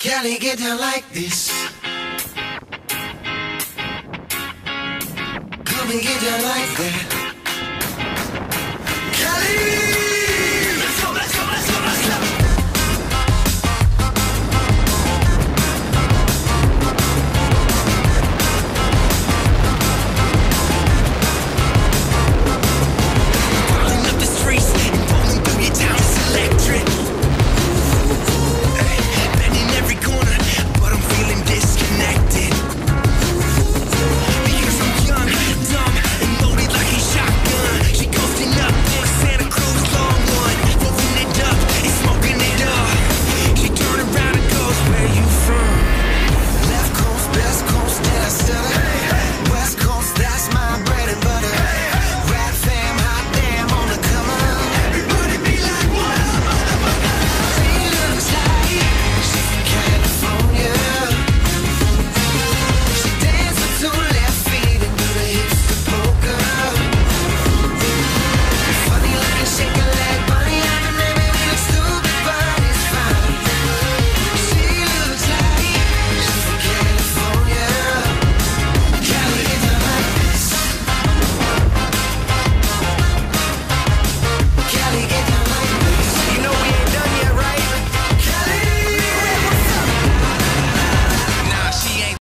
Can it get down like this? Come and get down like that.